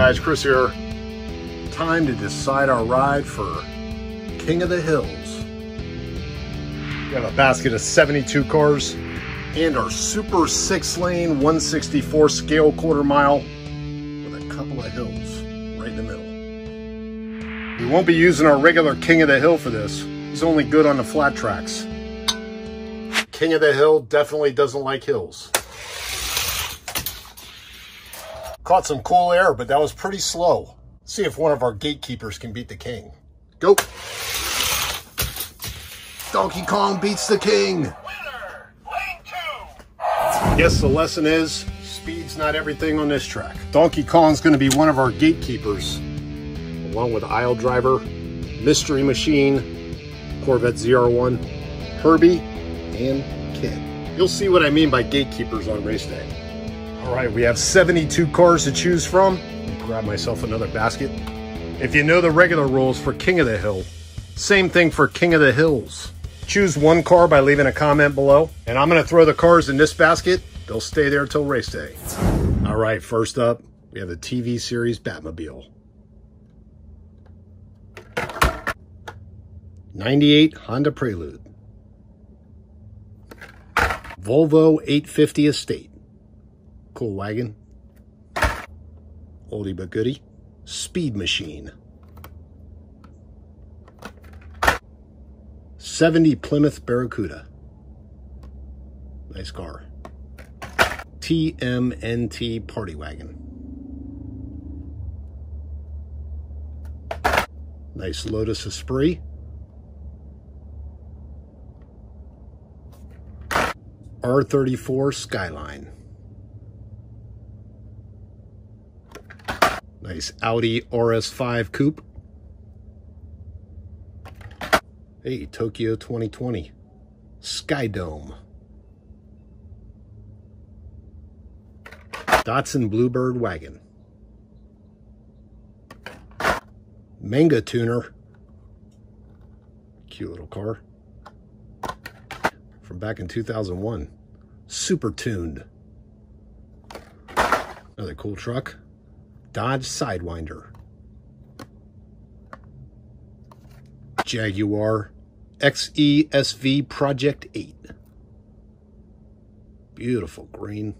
guys? Chris here. Time to decide our ride for King of the Hills. We have a basket of 72 cars and our super six lane 164 scale quarter mile with a couple of hills right in the middle. We won't be using our regular King of the Hill for this. He's only good on the flat tracks. King of the Hill definitely doesn't like hills. Caught some cool air, but that was pretty slow. See if one of our gatekeepers can beat the king. Go. Donkey Kong beats the king. Winner, lane two. Yes, the lesson is speed's not everything on this track. Donkey Kong's to be one of our gatekeepers, along with Aisle Driver, Mystery Machine, Corvette ZR1, Herbie, and Kid. You'll see what I mean by gatekeepers on race day. All right, we have 72 cars to choose from. Grab myself another basket. If you know the regular rules for King of the Hill, same thing for King of the Hills. Choose one car by leaving a comment below, and I'm gonna throw the cars in this basket. They'll stay there till race day. All right, first up, we have the TV series Batmobile. 98 Honda Prelude. Volvo 850 Estate. Cool wagon. Oldie but goodie. Speed machine. 70 Plymouth Barracuda. Nice car. TMNT Party Wagon. Nice Lotus Esprit. R34 Skyline. Nice Audi RS5 Coupe. Hey, Tokyo 2020. Sky Dome. Datsun Bluebird Wagon. Manga Tuner. Cute little car. From back in 2001. Super tuned. Another cool truck. Dodge Sidewinder. Jaguar XESV Project 8. Beautiful green.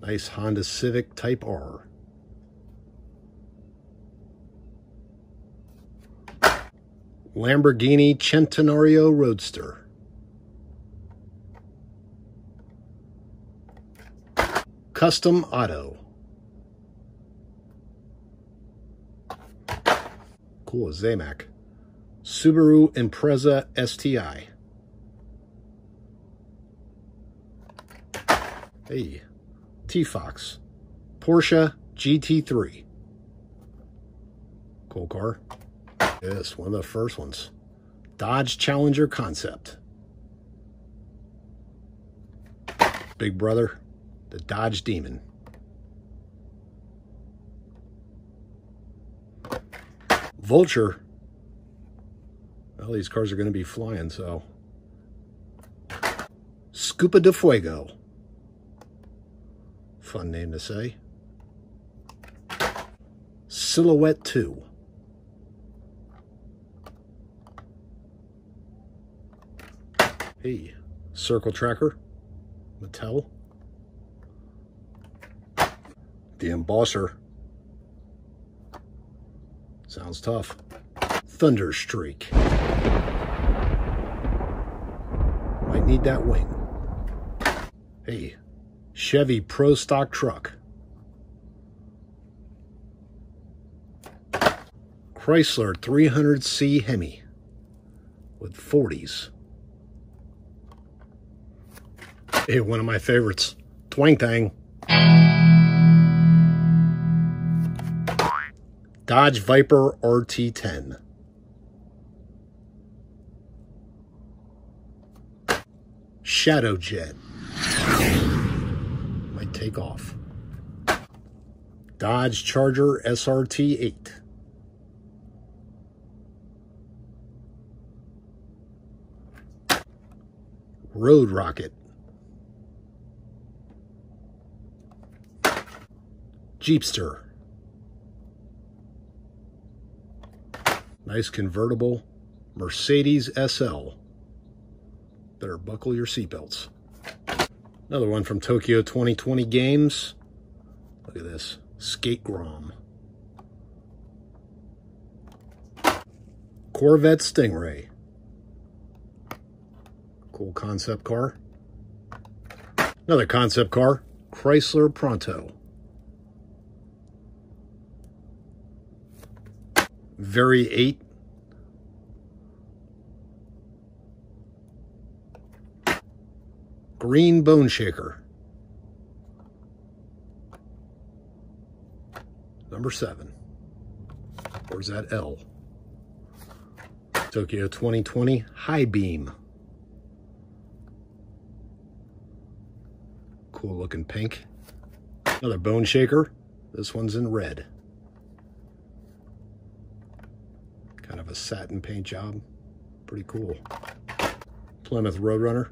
Nice Honda Civic Type R. Lamborghini Centenario Roadster. Custom Auto. Cool, Zamac. Subaru Impreza STI. Hey, T-Fox. Porsche GT3. Cool car. Yes, one of the first ones. Dodge Challenger Concept. Big brother, the Dodge Demon. Vulture. Well, these cars are going to be flying, so. Scoopa di Fuego. Fun name to say. Silhouette 2. Hey, Circle Tracker. Mattel. The Embosser. Sounds tough. Thunder Streak. Might need that wing. Hey, Chevy Pro Stock Truck. Chrysler 300C Hemi with 40s. Hey, one of my favorites, Twang Thang. Dodge Viper RT10. Shadow Jet. Might take off. Dodge Charger SRT8. Road Rocket. Jeepster. Nice convertible Mercedes SL. Better buckle your seatbelts. Another one from Tokyo 2020 Games. Look at this. Skate Grom. Corvette Stingray. Cool concept car. Another concept car, Chrysler Pronto. Vairy 8. Green Bone Shaker. Number 7. Or is that L? Tokyo 2020 High Beam. Cool looking pink. Another bone shaker. This one's in red. A satin paint job. Pretty cool. Plymouth Roadrunner.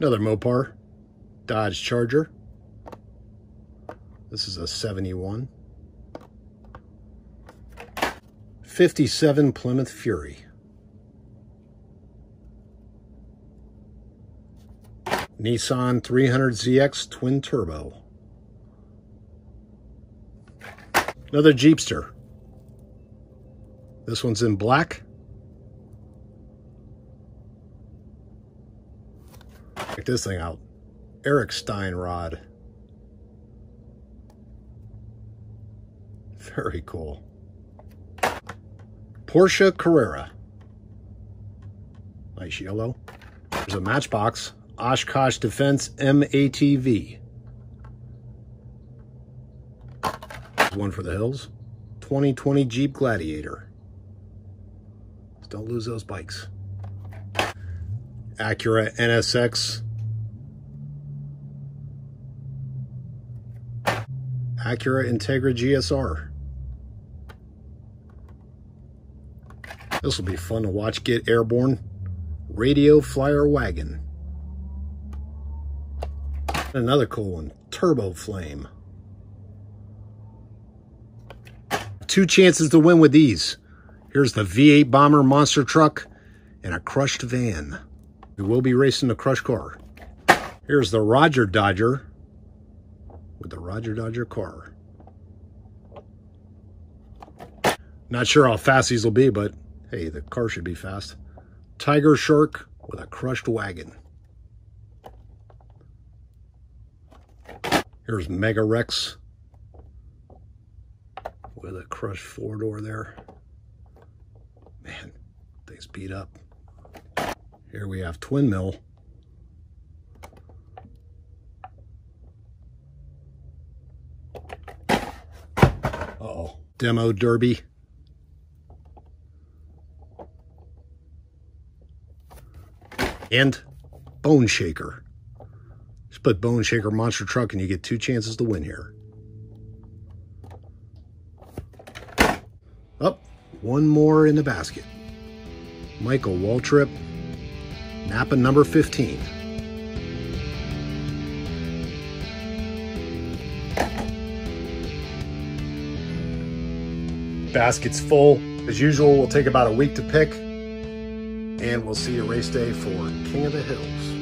Another Mopar. Dodge Charger. This is a 71. 57 Plymouth Fury. Nissan 300ZX Twin Turbo. Another Jeepster. This one's in black. Check this thing out. Erikenstein Rod. Very cool. Porsche Carrera. Nice yellow. There's a Matchbox Oshkosh Defense MATV. One for the hills. 2020 Jeep Gladiator. Don't lose those bikes. Acura NSX. Acura Integra GSR. This will be fun to watch get airborne. Radio Flyer Wagon. Another cool one, Turbo Flame. Two chances to win with these. Here's the V8 Bomber monster truck and a crushed van. We will be racing the crushed car. Here's the Roger Dodger with the Roger Dodger car. Not sure how fast these will be, but hey, the car should be fast. Tiger Shark with a crushed wagon. Here's Mega Rex with a crushed four door there. Man, things beat up. Here we have Twin Mill. Uh oh Demo Derby. And Bone Shaker Just put Bone Shaker Monster Truck and you get two chances to win here. Up, oh, one more in the basket. Michael Waltrip, Napa number 15. Basket's full. As usual, we'll take about a week to pick. And we'll see you race day for King of the Hills.